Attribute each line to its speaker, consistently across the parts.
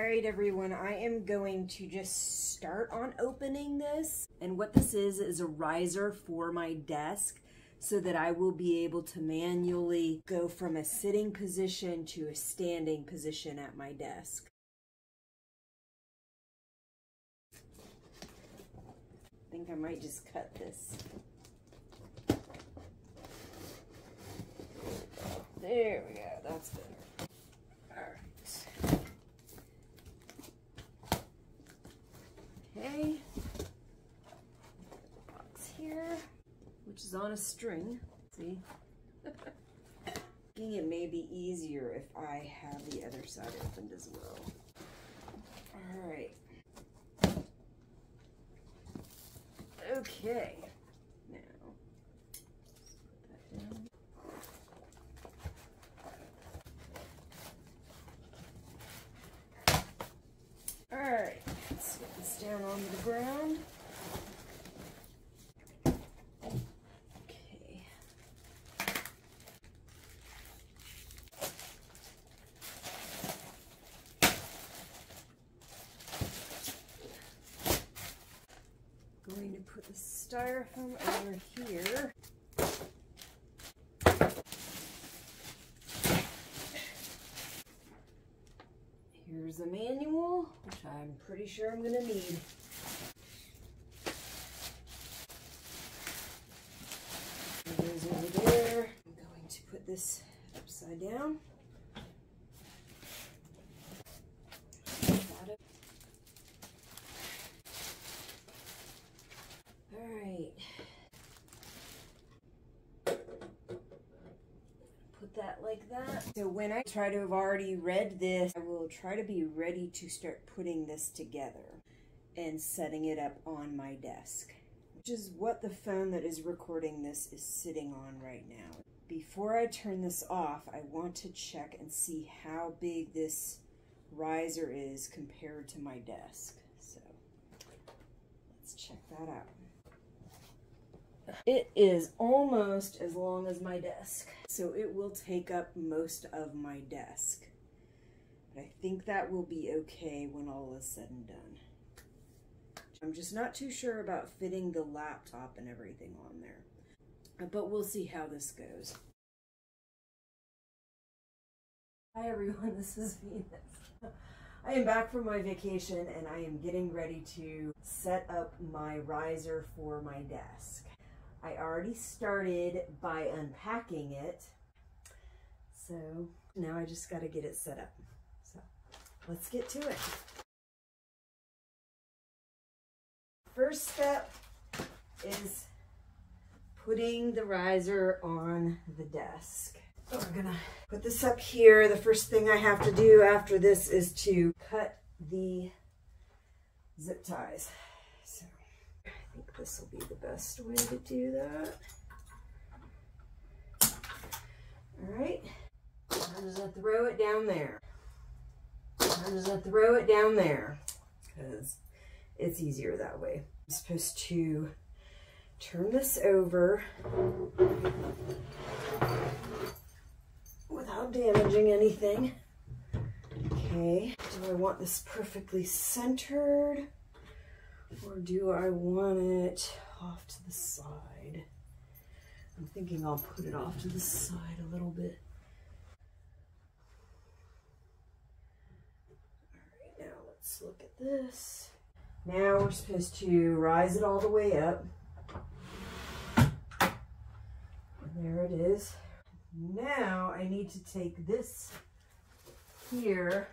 Speaker 1: All right, everyone, I am going to just start on opening this. And what this is, is a riser for my desk so that I will be able to manually go from a sitting position to a standing position at my desk. I think I might just cut this. There we go, that's better. Okay. Box here, which is on a string. See? It may be easier if I have the other side opened as well. All right. Okay. Now, put that down. All right down onto the ground. Okay. Going to put the styrofoam over here. Here's the manual, which I'm pretty sure I'm gonna need. It Goes over there. I'm going to put this upside down. All right. that like that. So when I try to have already read this, I will try to be ready to start putting this together and setting it up on my desk, which is what the phone that is recording this is sitting on right now. Before I turn this off, I want to check and see how big this riser is compared to my desk. So let's check that out. It is almost as long as my desk, so it will take up most of my desk. But I think that will be okay when all is said and done. I'm just not too sure about fitting the laptop and everything on there. But we'll see how this goes. Hi everyone, this is Venus. I am back from my vacation and I am getting ready to set up my riser for my desk. I already started by unpacking it. So now I just got to get it set up. So let's get to it. First step is putting the riser on the desk. So we're gonna put this up here. The first thing I have to do after this is to cut the zip ties this will be the best way to do that. All right, I'm just gonna throw it down there. I'm just gonna throw it down there because it's easier that way. I'm supposed to turn this over without damaging anything. Okay, do I want this perfectly centered? Or do I want it off to the side? I'm thinking I'll put it off to the side a little bit. All right, now let's look at this. Now we're supposed to rise it all the way up. And there it is. Now I need to take this here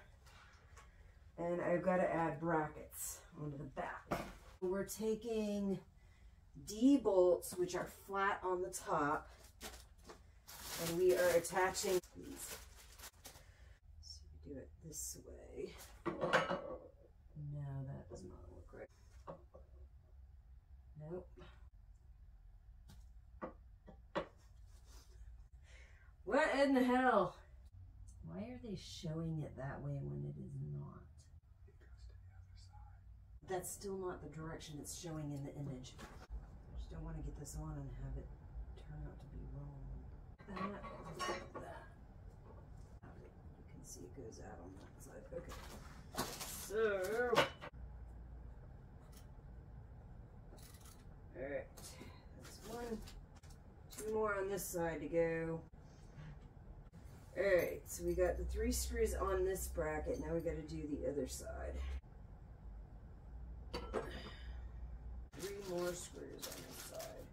Speaker 1: and I've got to add brackets onto the back. We're taking D bolts, which are flat on the top, and we are attaching these. So we do it this way. No, that does not look right. Nope. What in the hell? Why are they showing it that way when it is? that's still not the direction it's showing in the image. I just don't want to get this on and have it turn out to be wrong. That, that. You can see it goes out on that side. Okay. So. Alright. That's one. Two more on this side to go. Alright, so we got the three screws on this bracket. Now we got to do the other side. Three more screws on this side.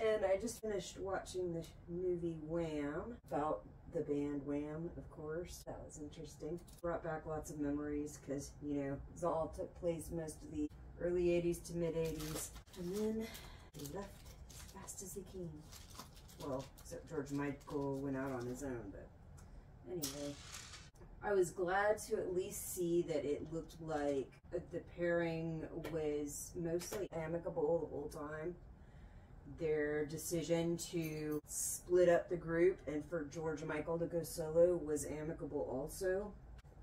Speaker 1: And I just finished watching the movie Wham about the band Wham, of course. That was interesting. Brought back lots of memories because, you know, it all took place most of the early 80s to mid 80s. And then they left as fast as they came. Well, except George Michael went out on his own, but anyway. I was glad to at least see that it looked like uh, the pairing was mostly amicable the whole time their decision to split up the group and for George Michael to go solo was amicable also.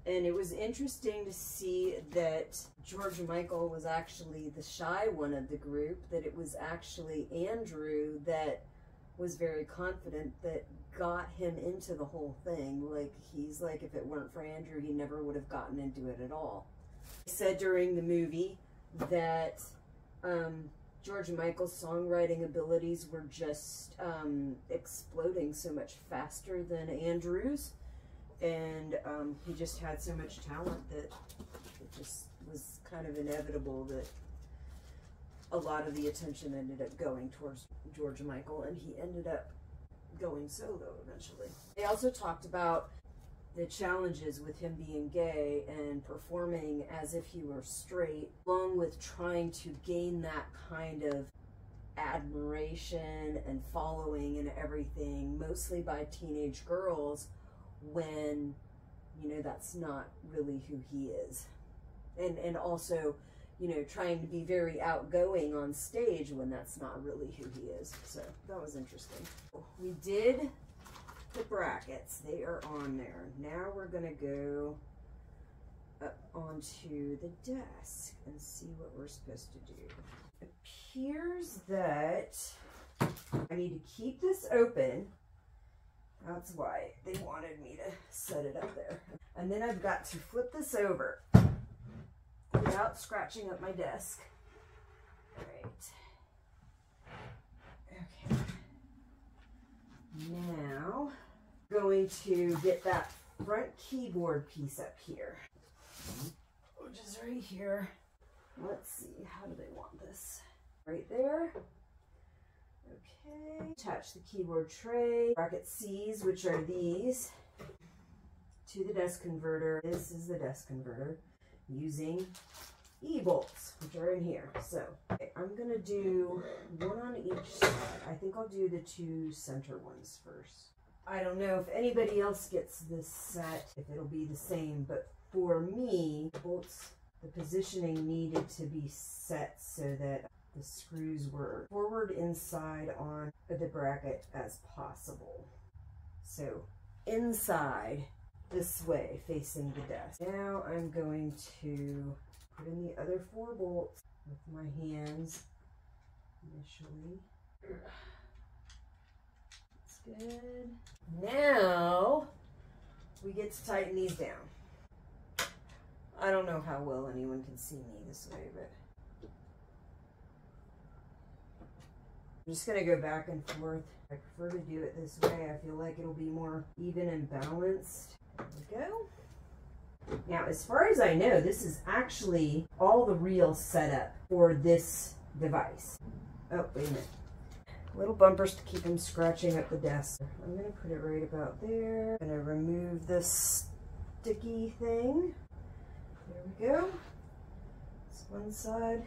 Speaker 1: And it was interesting to see that George Michael was actually the shy one of the group, that it was actually Andrew that was very confident that got him into the whole thing. Like, he's like, if it weren't for Andrew, he never would have gotten into it at all. He said during the movie that um, George Michael's songwriting abilities were just um, exploding so much faster than Andrew's. And um, he just had so much talent that it just was kind of inevitable that a lot of the attention ended up going towards George Michael, and he ended up going solo eventually. They also talked about the challenges with him being gay and performing as if he were straight, along with trying to gain that kind of admiration and following and everything, mostly by teenage girls, when, you know, that's not really who he is. And, and also, you know, trying to be very outgoing on stage when that's not really who he is. So that was interesting. We did the brackets. They are on there. Now we're going to go up onto the desk and see what we're supposed to do. Appears that I need to keep this open. That's why they wanted me to set it up there. And then I've got to flip this over without scratching up my desk. All right. Okay. Now, going to get that front keyboard piece up here, which is right here. Let's see, how do they want this? Right there. Okay, attach the keyboard tray, bracket C's, which are these, to the desk converter. This is the desk converter using E-bolts, which are in here. So okay, I'm gonna do one on each side. I think I'll do the two center ones first. I don't know if anybody else gets this set, if it'll be the same, but for me, bolts, the positioning needed to be set so that the screws were forward inside on the bracket as possible. So inside this way facing the desk. Now I'm going to put in the other four bolts with my hands initially. That's good. Now we get to tighten these down. I don't know how well anyone can see me this way, but I'm just going to go back and forth. I prefer to do it this way. I feel like it'll be more even and balanced. There we go. Now, as far as I know, this is actually all the real setup for this device. Oh, wait a minute little bumpers to keep them scratching up the desk. I'm going to put it right about there. I'm going to remove this sticky thing. There we go. It's one side.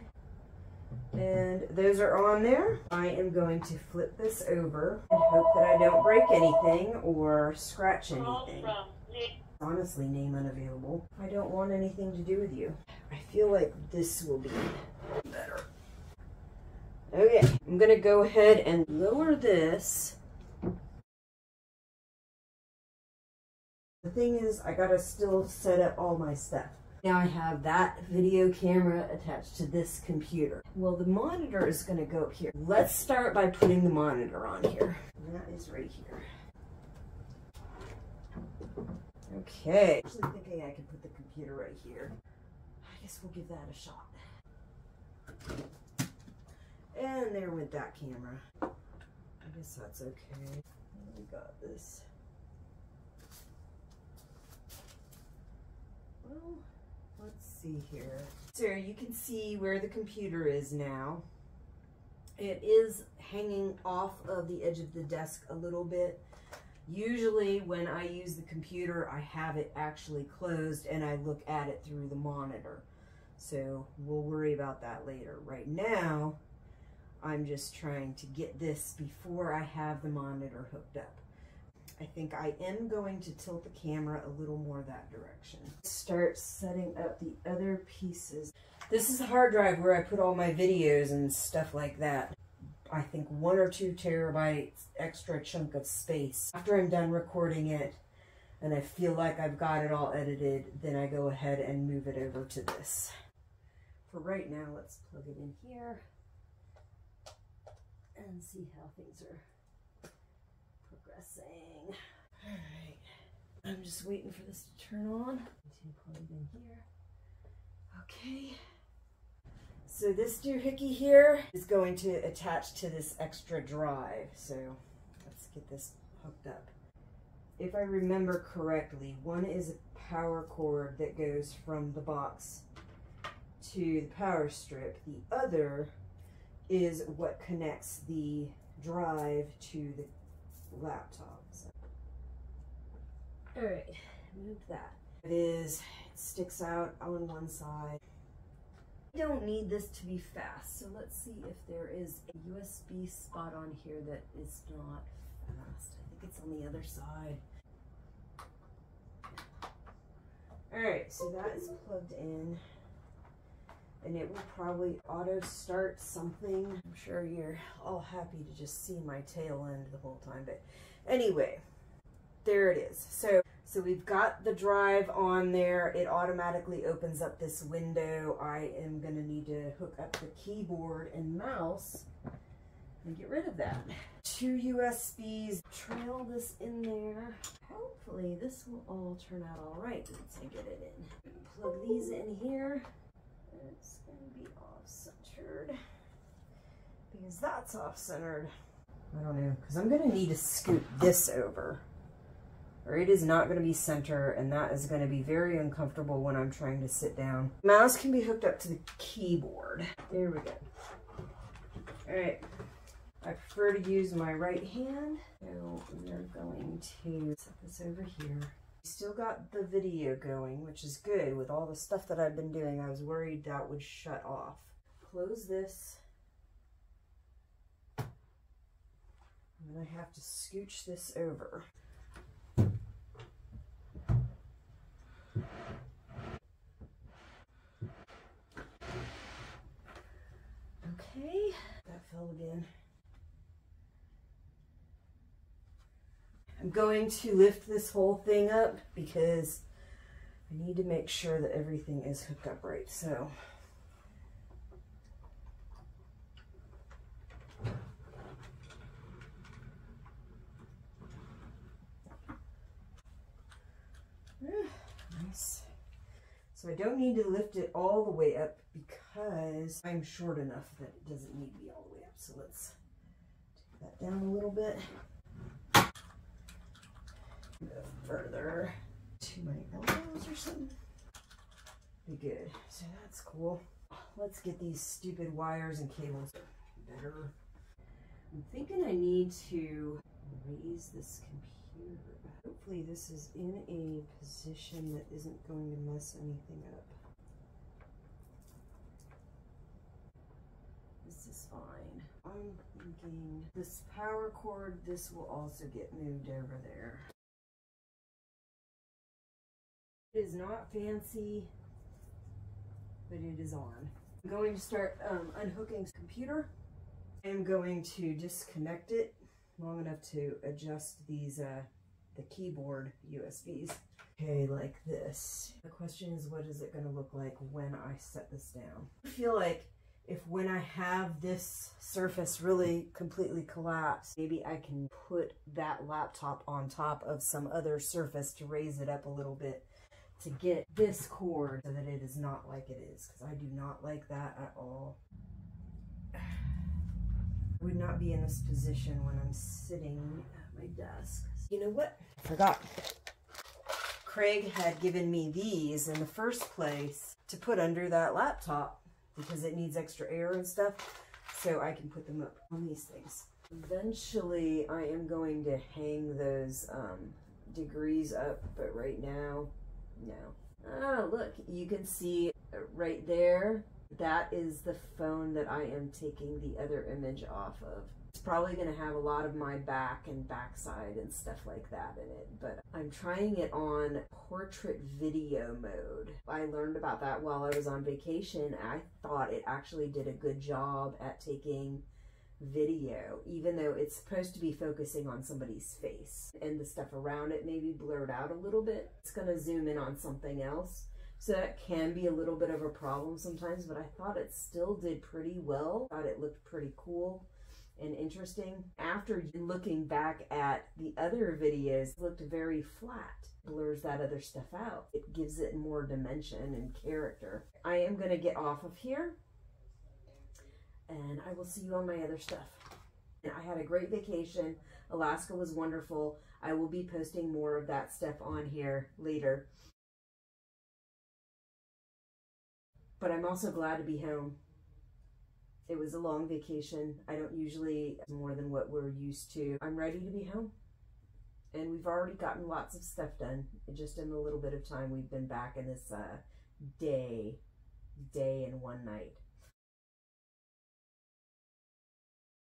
Speaker 1: And those are on there. I am going to flip this over and hope that I don't break anything or scratch anything. Honestly, name unavailable. I don't want anything to do with you. I feel like this will be better. Okay, I'm going to go ahead and lower this. The thing is, I got to still set up all my stuff. Now I have that video camera attached to this computer. Well, the monitor is going to go here. Let's start by putting the monitor on here. And that is right here. Okay. I'm actually thinking I can put the computer right here. I guess we'll give that a shot. And there went that camera. I guess that's okay. We got this. Well, let's see here. So you can see where the computer is now. It is hanging off of the edge of the desk a little bit. Usually when I use the computer, I have it actually closed and I look at it through the monitor. So we'll worry about that later. Right now, I'm just trying to get this before I have the monitor hooked up. I think I am going to tilt the camera a little more that direction. Start setting up the other pieces. This is a hard drive where I put all my videos and stuff like that. I think one or two terabytes extra chunk of space. After I'm done recording it and I feel like I've got it all edited, then I go ahead and move it over to this. For right now, let's plug it in here and see how things are progressing. All right, I'm just waiting for this to turn on. In here. Okay. So this doohickey here is going to attach to this extra drive. So let's get this hooked up. If I remember correctly, one is a power cord that goes from the box to the power strip. The other is what connects the drive to the laptop. So. All right, move that. It is, it sticks out on one side. I don't need this to be fast, so let's see if there is a USB spot on here that is not fast. I think it's on the other side. All right, so that is plugged in and it will probably auto start something. I'm sure you're all happy to just see my tail end the whole time, but anyway, there it is. So, so we've got the drive on there. It automatically opens up this window. I am gonna need to hook up the keyboard and mouse and get rid of that. Two USBs, trail this in there. Hopefully this will all turn out all right once I get it in. Plug these in here it's going to be off-centered because that's off-centered. I don't know, because I'm going to need to scoot this over or it is not going to be center and that is going to be very uncomfortable when I'm trying to sit down. Mouse can be hooked up to the keyboard. There we go. All right. I prefer to use my right hand. So we're going to set this over here. Still got the video going, which is good. With all the stuff that I've been doing, I was worried that would shut off. Close this. And then I have to scooch this over. Okay, that fell again. Going to lift this whole thing up because I need to make sure that everything is hooked up right. So nice. So I don't need to lift it all the way up because I'm short enough that it doesn't need to be all the way up. So let's take that down a little bit further to my elbows or something. Be good. So that's cool. Let's get these stupid wires and cables better. I'm thinking I need to raise this computer. Hopefully this is in a position that isn't going to mess anything up. This is fine. I'm thinking this power cord, this will also get moved over there. It is not fancy, but it is on. I'm going to start um, unhooking the computer. I'm going to disconnect it long enough to adjust these, uh, the keyboard USBs. Okay, like this. The question question is what is it going to look like when I set this down? I feel like if when I have this surface really completely collapsed, maybe I can put that laptop on top of some other surface to raise it up a little bit to get this cord so that it is not like it is because I do not like that at all. Would not be in this position when I'm sitting at my desk. You know what? I forgot. Craig had given me these in the first place to put under that laptop because it needs extra air and stuff so I can put them up on these things. Eventually I am going to hang those um, degrees up but right now no. Oh, look, you can see right there, that is the phone that I am taking the other image off of. It's probably going to have a lot of my back and backside and stuff like that in it, but I'm trying it on portrait video mode. I learned about that while I was on vacation. I thought it actually did a good job at taking video, even though it's supposed to be focusing on somebody's face and the stuff around it may be blurred out a little bit. It's going to zoom in on something else. So that can be a little bit of a problem sometimes, but I thought it still did pretty well. I thought it looked pretty cool and interesting. After looking back at the other videos, looked very flat. Blurs that other stuff out. It gives it more dimension and character. I am going to get off of here and I will see you on my other stuff. I had a great vacation. Alaska was wonderful. I will be posting more of that stuff on here later. But I'm also glad to be home. It was a long vacation. I don't usually more than what we're used to. I'm ready to be home. And we've already gotten lots of stuff done. Just in a little bit of time, we've been back in this uh, day, day and one night.